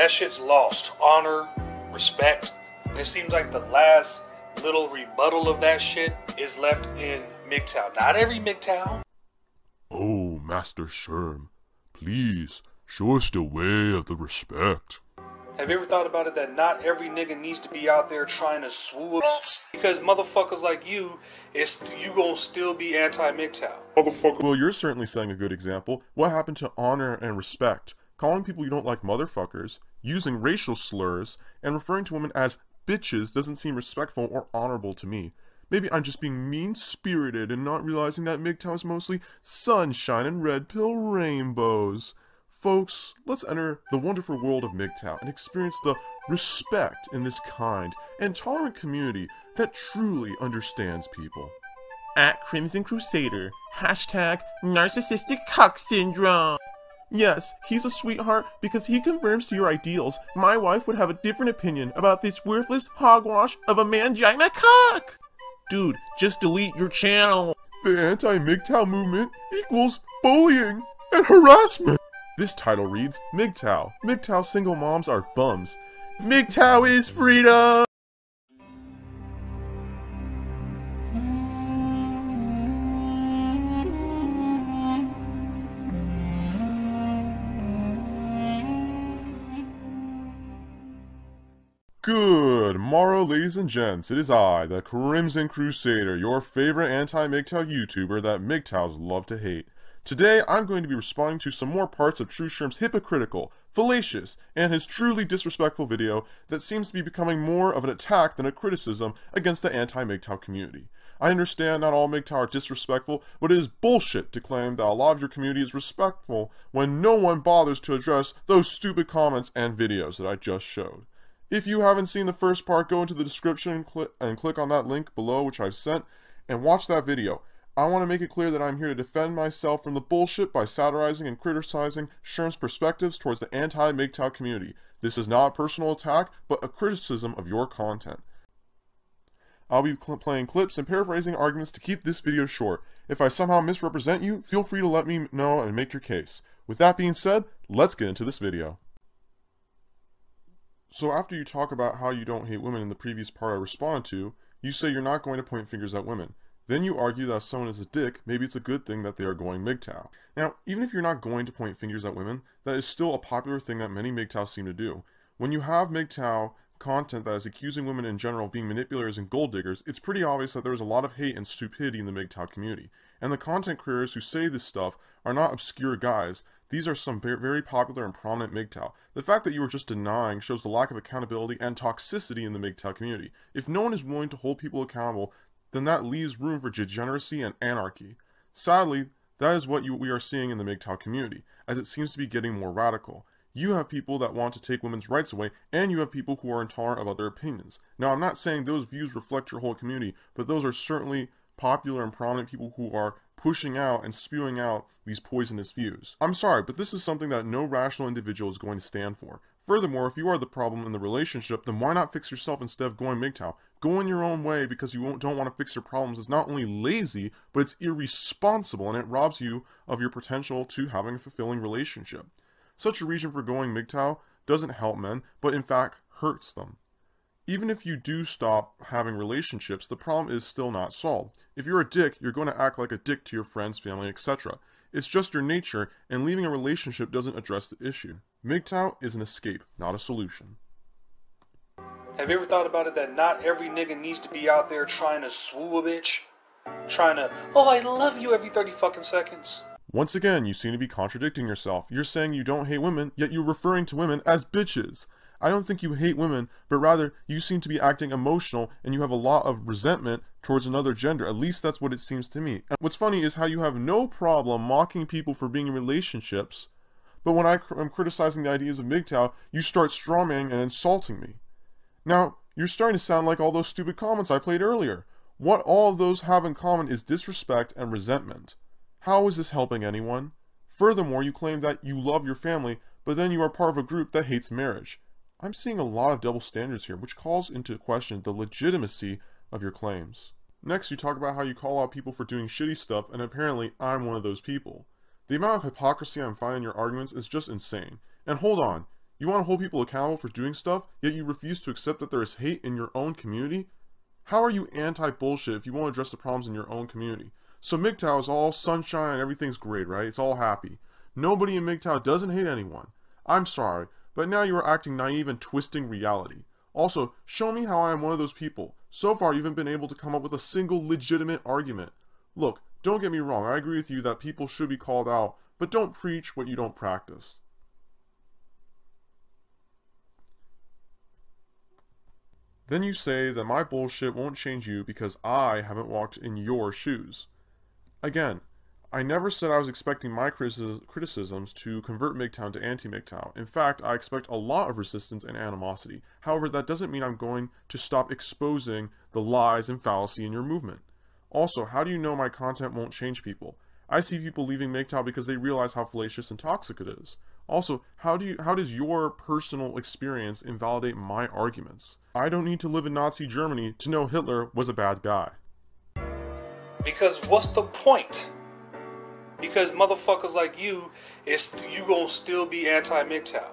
that shit's lost. Honor, respect. And it seems like the last little rebuttal of that shit is left in MGTOW. Not every MGTOW. Oh, Master Sherm, please show us the way of the respect. Have you ever thought about it that not every nigga needs to be out there trying to swoop? Because motherfuckers like you, it's you gonna still be anti-MGTOW. Motherfucker. Well, you're certainly setting a good example. What happened to honor and respect? Calling people you don't like motherfuckers, using racial slurs, and referring to women as bitches doesn't seem respectful or honorable to me. Maybe I'm just being mean spirited and not realizing that MGTOW is mostly sunshine and red pill rainbows. Folks, let's enter the wonderful world of MGTOW and experience the respect in this kind and tolerant community that truly understands people. At Crimson Crusader, hashtag narcissistic cuck syndrome. Yes, he's a sweetheart because he confirms to your ideals. My wife would have a different opinion about this worthless hogwash of a mangina cock. Dude, just delete your channel. The anti-MGTOW movement equals bullying and harassment. This title reads MGTOW. MGTOW single moms are bums. MGTOW is freedom! Good morrow, ladies and gents. It is I, the Crimson Crusader, your favorite anti-MGTOW YouTuber that MGTOWs love to hate. Today, I'm going to be responding to some more parts of Tru Sherm's hypocritical, fallacious, and his truly disrespectful video that seems to be becoming more of an attack than a criticism against the anti-MGTOW community. I understand not all MGTOW are disrespectful, but it is bullshit to claim that a lot of your community is respectful when no one bothers to address those stupid comments and videos that I just showed. If you haven't seen the first part, go into the description and, cl and click on that link below which I've sent and watch that video. I want to make it clear that I'm here to defend myself from the bullshit by satirizing and criticizing Sherm's perspectives towards the anti-MGTOW community. This is not a personal attack, but a criticism of your content. I'll be cl playing clips and paraphrasing arguments to keep this video short. If I somehow misrepresent you, feel free to let me know and make your case. With that being said, let's get into this video. So after you talk about how you don't hate women in the previous part I responded to, you say you're not going to point fingers at women. Then you argue that if someone is a dick, maybe it's a good thing that they are going MGTOW. Now, even if you're not going to point fingers at women, that is still a popular thing that many MGTOWs seem to do. When you have MGTOW content that is accusing women in general of being manipulators and gold diggers, it's pretty obvious that there is a lot of hate and stupidity in the MGTOW community. And the content creators who say this stuff are not obscure guys. These are some very popular and prominent MGTOW. The fact that you are just denying shows the lack of accountability and toxicity in the MGTOW community. If no one is willing to hold people accountable, then that leaves room for degeneracy and anarchy. Sadly, that is what you, we are seeing in the MGTOW community, as it seems to be getting more radical. You have people that want to take women's rights away, and you have people who are intolerant of other opinions. Now, I'm not saying those views reflect your whole community, but those are certainly popular and prominent people who are pushing out and spewing out these poisonous views. I'm sorry, but this is something that no rational individual is going to stand for. Furthermore, if you are the problem in the relationship, then why not fix yourself instead of going MGTOW? Going your own way because you don't want to fix your problems is not only lazy, but it's irresponsible and it robs you of your potential to having a fulfilling relationship. Such a reason for going MGTOW doesn't help men, but in fact hurts them. Even if you do stop having relationships, the problem is still not solved. If you're a dick, you're going to act like a dick to your friends, family, etc. It's just your nature, and leaving a relationship doesn't address the issue. MGTOW is an escape, not a solution. Have you ever thought about it that not every nigga needs to be out there trying to swoo a bitch? Trying to, oh, I love you every 30 fucking seconds. Once again, you seem to be contradicting yourself. You're saying you don't hate women, yet you're referring to women as bitches. I don't think you hate women, but rather you seem to be acting emotional and you have a lot of resentment towards another gender. At least that's what it seems to me. And what's funny is how you have no problem mocking people for being in relationships, but when I am criticizing the ideas of MGTOW, you start strawmanning and insulting me. Now, you're starting to sound like all those stupid comments I played earlier. What all of those have in common is disrespect and resentment. How is this helping anyone? Furthermore, you claim that you love your family, but then you are part of a group that hates marriage. I'm seeing a lot of double standards here, which calls into question the legitimacy of your claims. Next, you talk about how you call out people for doing shitty stuff, and apparently I'm one of those people. The amount of hypocrisy I'm finding in your arguments is just insane. And hold on, You want to hold people accountable for doing stuff, yet you refuse to accept that there is hate in your own community? How are you anti bullshit if you won't address the problems in your own community? So MGTOW is all sunshine and everything's great, right? It's all happy. Nobody in MGTOW doesn't hate anyone. I'm sorry, but now you are acting naive and twisting reality. Also, show me how I am one of those people. So far, you haven't been able to come up with a single legitimate argument. Look, don't get me wrong, I agree with you that people should be called out, but don't preach what you don't practice. Then you say that my bullshit won't change you because I haven't walked in your shoes. Again, I never said I was expecting my criticisms to convert MGTOW to anti MGTOW. In fact, I expect a lot of resistance and animosity. However, that doesn't mean I'm going to stop exposing the lies and fallacy in your movement. Also, how do you know my content won't change people? I see people leaving MGTOW because they realize how fallacious and toxic it is. Also, how do you how does your personal experience invalidate my arguments? I don't need to live in Nazi Germany to know Hitler was a bad guy. Because what's the point? Because motherfuckers like you, is you gonna still be anti-MGTOW.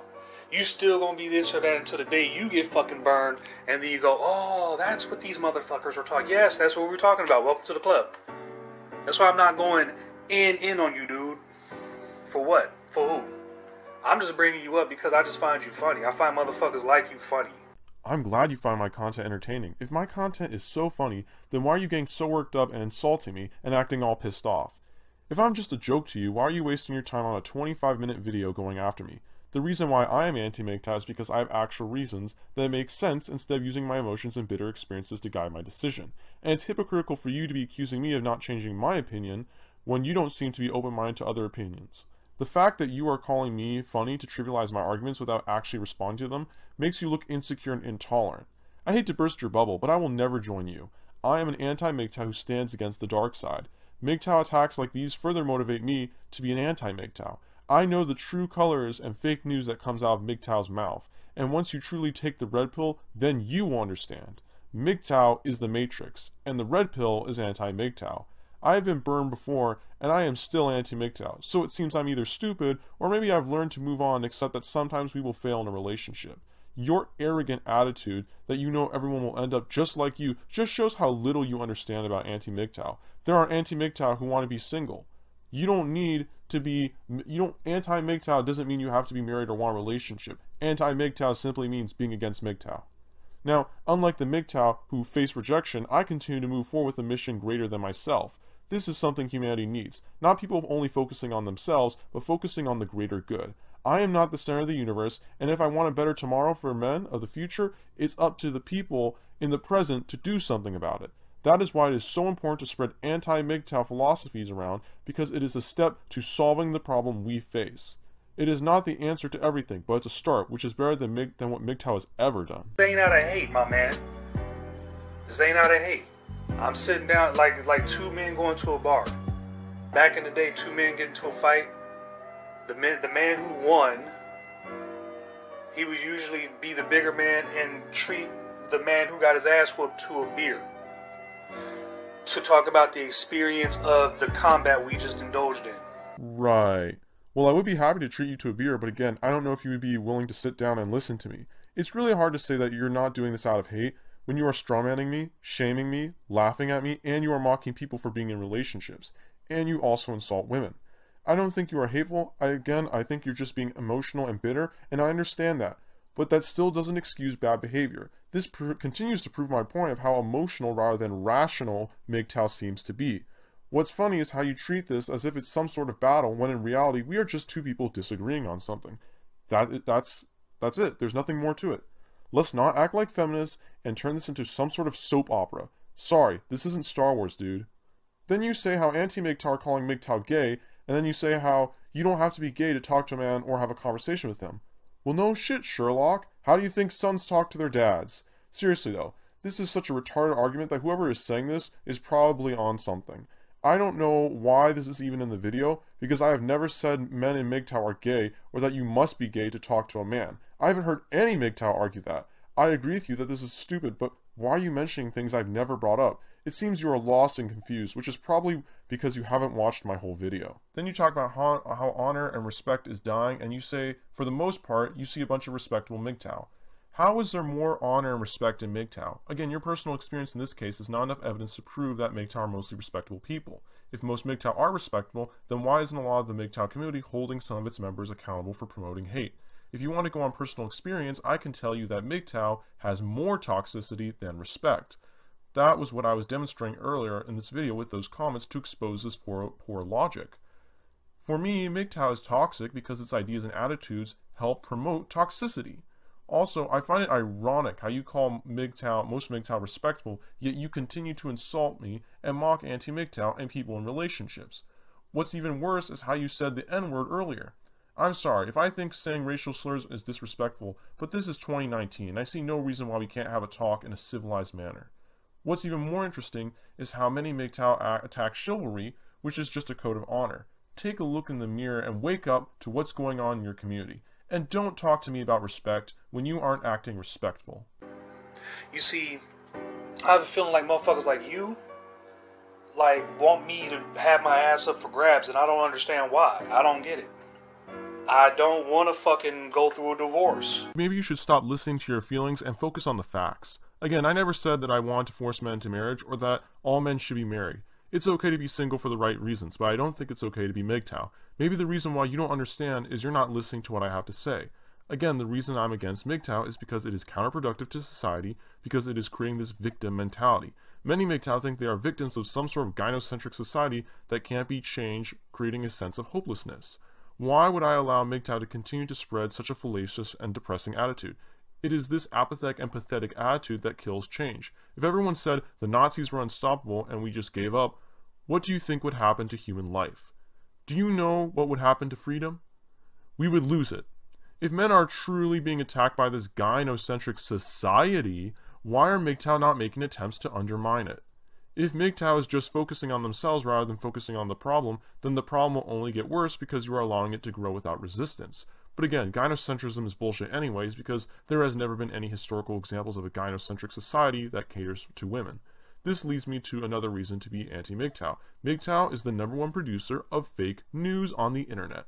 You still gonna be this or that until the day you get fucking burned, and then you go, oh, that's what these motherfuckers were talking. Yes, that's what we're talking about. Welcome to the club. That's why I'm not going in in on you, dude. For what? For who? I'm just bringing you up because I just find you funny. I find motherfuckers like you funny. I'm glad you find my content entertaining. If my content is so funny, then why are you getting so worked up and insulting me and acting all pissed off? If I'm just a joke to you, why are you wasting your time on a 25 minute video going after me? The reason why I am anti MGTOW is because I have actual reasons that make sense instead of using my emotions and bitter experiences to guide my decision. And it's hypocritical for you to be accusing me of not changing my opinion when you don't seem to be open minded to other opinions. The fact that you are calling me funny to trivialize my arguments without actually responding to them makes you look insecure and intolerant. I hate to burst your bubble, but I will never join you. I am an anti MGTOW who stands against the dark side. MGTOW attacks like these further motivate me to be an anti MGTOW. I know the true colors and fake news that comes out of MGTOW's mouth, and once you truly take the red pill, then you will understand. MGTOW is the Matrix, and the red pill is anti MGTOW. I have been burned before, and I am still anti MGTOW, so it seems I'm either stupid, or maybe I've learned to move on accept that sometimes we will fail in a relationship. Your arrogant attitude that you know everyone will end up just like you just shows how little you understand about anti MGTOW. There are anti MGTOW who want to be single. You don't need to be, you don't, anti MGTOW doesn't mean you have to be married or want a relationship. Anti MGTOW simply means being against MGTOW. Now, unlike the MGTOW who face rejection, I continue to move forward with a mission greater than myself. This is something humanity needs. Not people only focusing on themselves, but focusing on the greater good. I am not the center of the universe, and if I want a better tomorrow for men of the future, it's up to the people in the present to do something about it. That is why it is so important to spread anti MGTOW philosophies around, because it is a step to solving the problem we face. It is not the answer to everything, but it's a start, which is better than, MIG- than what MGTOW has ever done. This ain't out of hate, my man. This ain't out of hate. I'm sitting down like like two men going to a bar. Back in the day, two men get into a fight. The man the man who won, he would usually be the bigger man and treat the man who got his ass whooped to a beer. To talk about the experience of the combat we just indulged in. Right. Well, I would be happy to treat you to a beer, but again, I don't know if you would be willing to sit down and listen to me. It's really hard to say that you're not doing this out of hate when you are strawmanning me, shaming me, laughing at me, and you are mocking people for being in relationships, and you also insult women. I don't think you are hateful. I again, I think you're just being emotional and bitter, and I understand that. But that still doesn't excuse bad behavior. This pr- continues to prove my point of how emotional rather than rational MGTOW seems to be. What's funny is how you treat this as if it's some sort of battle when in reality we are just two people disagreeing on something. That that's that's it. There's nothing more to it. Let's not act like feminists and turn this into some sort of soap opera. Sorry, this isn't Star Wars, dude. Then you say how anti MGTOW are calling MGTOW gay, and then you say how you don't have to be gay to talk to a man or have a conversation with him. Well, no shit, Sherlock. How do you think sons talk to their dads? Seriously, though, this is such a retarded argument that whoever is saying this is probably on something. I don't know why this is even in the video, because I have never said men in MGTOW are gay or that you must be gay to talk to a man. I haven't heard any MGTOW argue that. I agree with you that this is stupid, but why are you mentioning things I've never brought up? It seems you are lost and confused, which is probably because you haven't watched my whole video. Then you talk about how, how honor and respect is dying, and you say, for the most part, you see a bunch of respectable MGTOW. How is there more honor and respect in MGTOW? Again, your personal experience in this case is not enough evidence to prove that MGTOW are mostly respectable people. If most MGTOW are respectable, then why isn't a lot of the MGTOW community holding some of its members accountable for promoting hate? If you want to go on personal experience, I can tell you that MGTOW has more toxicity than respect. That was what I was demonstrating earlier in this video with those comments to expose this poor, poor logic. For me, MGTOW is toxic because its ideas and attitudes help promote toxicity. Also, I find it ironic how you call MGTOW, most MGTOW respectable, yet you continue to insult me and mock anti-MGTOW and people in relationships. What's even worse is how you said the N-word earlier. I'm sorry if I think saying racial slurs is disrespectful, but this is 2019 and I see no reason why we can't have a talk in a civilized manner. What's even more interesting is how many MGTOW attack chivalry, which is just a code of honor. Take a look in the mirror and wake up to what's going on in your community. And don't talk to me about respect when you aren't acting respectful. You see, I have a feeling like motherfuckers like you, like, want me to have my ass up for grabs, and I don't understand why. I don't get it. I don't want to fucking go through a divorce. Maybe you should stop listening to your feelings and focus on the facts. Again, I never said that I want to force men into marriage or that all men should be married. It's okay to be single for the right reasons, but I don't think it's okay to be MGTOW. Maybe the reason why you don't understand is you're not listening to what I have to say. Again, the reason I'm against MGTOW is because it is counterproductive to society, because it is creating this victim mentality. Many MGTOW think they are victims of some sort of gynocentric society that can't be changed, creating a sense of hopelessness. Why would I allow MGTOW to continue to spread such a fallacious and depressing attitude? It is this apathetic and pathetic attitude that kills change. If everyone said the Nazis were unstoppable and we just gave up, what do you think would happen to human life? Do you know what would happen to freedom? We would lose it. If men are truly being attacked by this gynocentric society, why are MGTOW not making attempts to undermine it? If MGTOW is just focusing on themselves rather than focusing on the problem, then the problem will only get worse because you are allowing it to grow without resistance. But again, gynocentrism is bullshit anyways because there has never been any historical examples of a gynocentric society that caters to women. This leads me to another reason to be anti-MGTOW. MGTOW is the number one producer of fake news on the internet.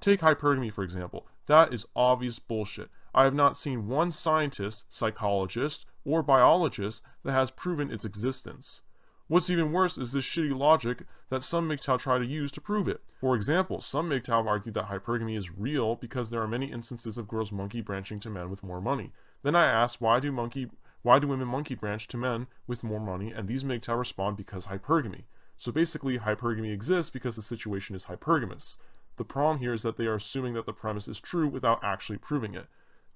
Take hypergamy for example. That is obvious bullshit. I have not seen one scientist, psychologist, or biologist that has proven its existence. What's even worse is this shitty logic that some MGTOW try to use to prove it. For example, some MGTOW have argued that hypergamy is real because there are many instances of girls monkey branching to men with more money. Then I ask, why do monkey why do women monkey branch to men with more money? And these MGTOW respond because hypergamy. So basically, hypergamy exists because the situation is hypergamous. The problem here is that they are assuming that the premise is true without actually proving it.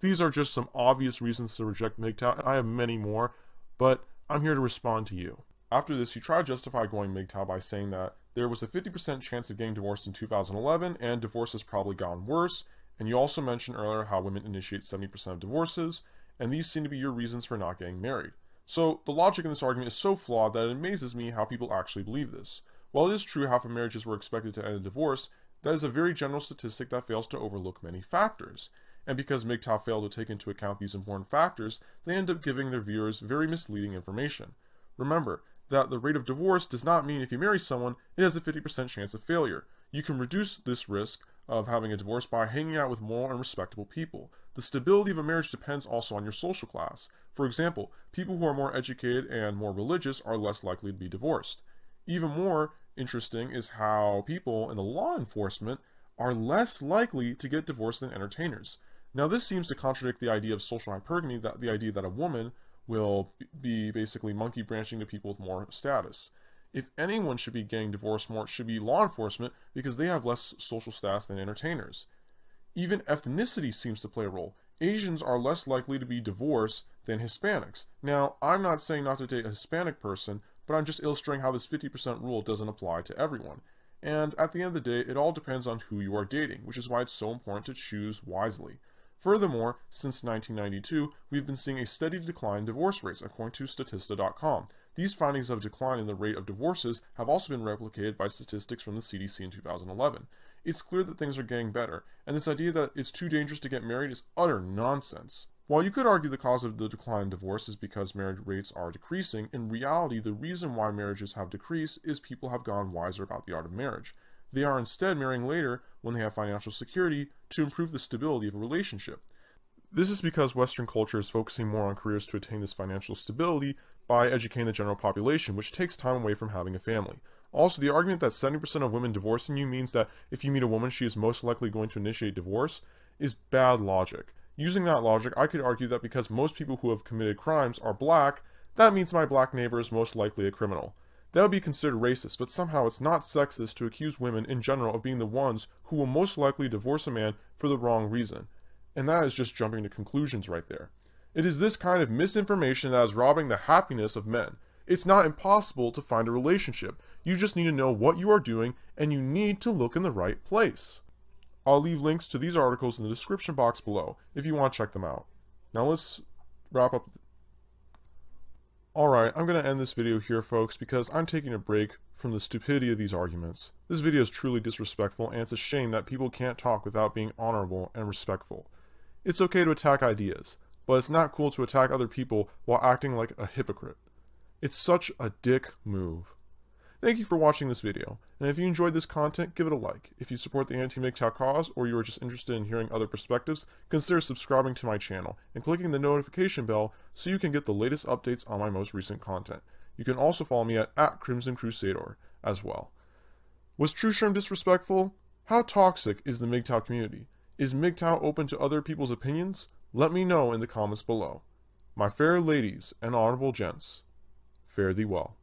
These are just some obvious reasons to reject MGTOW, and I have many more, but I'm here to respond to you. After this, he tried to justify going MGTOW by saying that there was a 50% chance of getting divorced in 2011, and divorce has probably gone worse. And you also mentioned earlier how women initiate 70% of divorces, and these seem to be your reasons for not getting married. So the logic in this argument is so flawed that it amazes me how people actually believe this. While it is true half of marriages were expected to end in divorce, that is a very general statistic that fails to overlook many factors. And because MGTOW failed to take into account these important factors, they end up giving their viewers very misleading information. Remember, that the rate of divorce does not mean if you marry someone, it has a 50% chance of failure. You can reduce this risk of having a divorce by hanging out with moral and respectable people. The stability of a marriage depends also on your social class. For example, people who are more educated and more religious are less likely to be divorced. Even more interesting is how people in the law enforcement are less likely to get divorced than entertainers. Now, this seems to contradict the idea of social hypergamy, that the idea that a woman will be basically monkey branching to people with more status. If anyone should be getting divorced more, it should be law enforcement because they have less social status than entertainers. Even ethnicity seems to play a role. Asians are less likely to be divorced than Hispanics. Now, I'm not saying not to date a Hispanic person, but I'm just illustrating how this 50% rule doesn't apply to everyone. And at the end of the day, it all depends on who you are dating, which is why it's so important to choose wisely. Furthermore, since 1992, we've been seeing a steady decline in divorce rates, according to Statista.com. These findings of decline in the rate of divorces have also been replicated by statistics from the CDC in 2011. It's clear that things are getting better, and this idea that it's too dangerous to get married is utter nonsense. While you could argue the cause of the decline in divorce is because marriage rates are decreasing, in reality, the reason why marriages have decreased is people have gone wiser about the art of marriage. They are instead marrying later when they have financial security to improve the stability of a relationship. This is because Western culture is focusing more on careers to attain this financial stability by educating the general population, which takes time away from having a family. Also, the argument that 70% of women divorcing you means that if you meet a woman, she is most likely going to initiate divorce is bad logic. Using that logic, I could argue that because most people who have committed crimes are black, that means my black neighbor is most likely a criminal. That would be considered racist, but somehow it's not sexist to accuse women in general of being the ones who will most likely divorce a man for the wrong reason. And that is just jumping to conclusions right there. It is this kind of misinformation that is robbing the happiness of men. It's not impossible to find a relationship. You just need to know what you are doing and you need to look in the right place. I'll leave links to these articles in the description box below if you want to check them out. Now let's wrap up. Alright, I'm going to end this video here folks because I'm taking a break from the stupidity of these arguments. This video is truly disrespectful and it's a shame that people can't talk without being honorable and respectful. It's okay to attack ideas, but it's not cool to attack other people while acting like a hypocrite. It's such a dick move. Thank you for watching this video, and if you enjoyed this content, give it a like. If you support the anti-MGTOW cause, or you are just interested in hearing other perspectives, consider subscribing to my channel and clicking the notification bell so you can get the latest updates on my most recent content. You can also follow me at, at Crimson Crusader as well. Was Tru Sherm disrespectful? How toxic is the MGTOW community? Is MGTOW open to other people's opinions? Let me know in the comments below. My fair ladies and honorable gents, fare thee well.